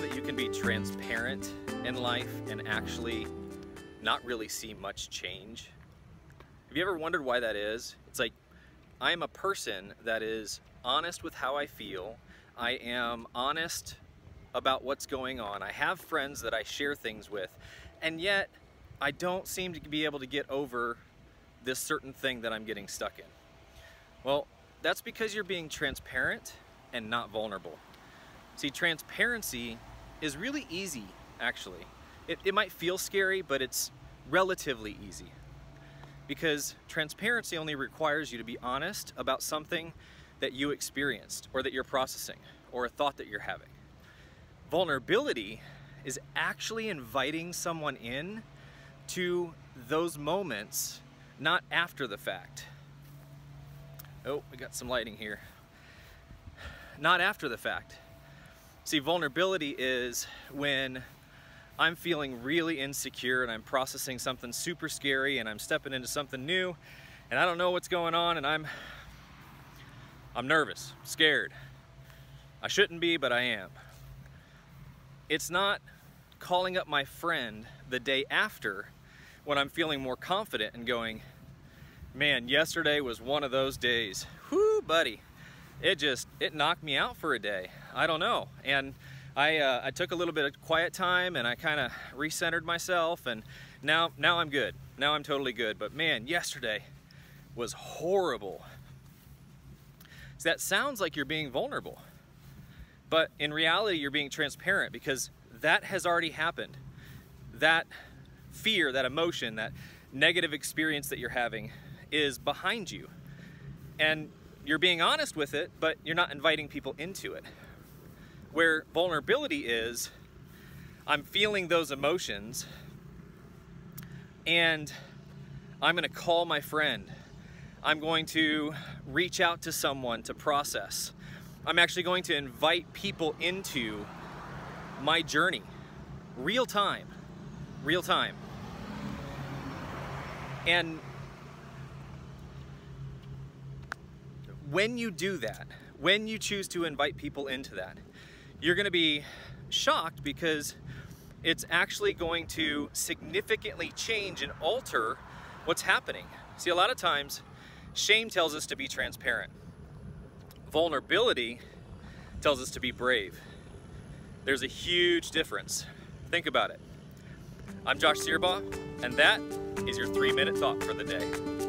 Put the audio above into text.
can be transparent in life and actually not really see much change. Have you ever wondered why that is? It's like, I am a person that is honest with how I feel. I am honest about what's going on. I have friends that I share things with, and yet I don't seem to be able to get over this certain thing that I'm getting stuck in. Well, that's because you're being transparent and not vulnerable. See, transparency is really easy, actually. It, it might feel scary, but it's relatively easy. Because transparency only requires you to be honest about something that you experienced, or that you're processing, or a thought that you're having. Vulnerability is actually inviting someone in to those moments, not after the fact. Oh, we got some lighting here. Not after the fact. See, vulnerability is when I'm feeling really insecure and I'm processing something super scary and I'm stepping into something new and I don't know what's going on and I'm I'm nervous, scared. I shouldn't be, but I am. It's not calling up my friend the day after when I'm feeling more confident and going, man, yesterday was one of those days. Whoo, buddy it just, it knocked me out for a day. I don't know. And I, uh, I took a little bit of quiet time and I kind of recentered myself and now, now I'm good. Now I'm totally good. But man, yesterday was horrible. So that sounds like you're being vulnerable. But in reality, you're being transparent because that has already happened. That fear, that emotion, that negative experience that you're having is behind you. And you're being honest with it, but you're not inviting people into it. Where vulnerability is, I'm feeling those emotions and I'm going to call my friend. I'm going to reach out to someone to process. I'm actually going to invite people into my journey. Real time. Real time. And when you do that, when you choose to invite people into that, you're gonna be shocked because it's actually going to significantly change and alter what's happening. See, a lot of times, shame tells us to be transparent. Vulnerability tells us to be brave. There's a huge difference. Think about it. I'm Josh Cearbaugh, and that is your three minute thought for the day.